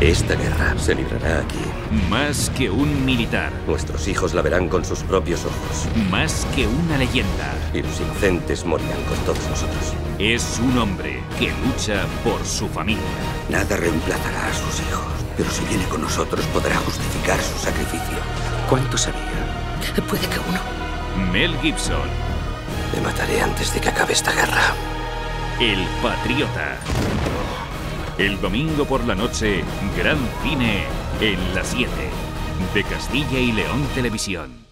Esta guerra se librará aquí. Más que un militar. Nuestros hijos la verán con sus propios ojos. Más que una leyenda. Y los inocentes morirán con todos nosotros. Es un hombre que lucha por su familia. Nada reemplazará a sus hijos, pero si viene con nosotros podrá justificar su sacrificio. ¿Cuánto sabía? Puede que uno. Mel Gibson. Le mataré antes de que acabe esta guerra. El Patriota. El domingo por la noche, Gran Cine en la 7 de Castilla y León Televisión.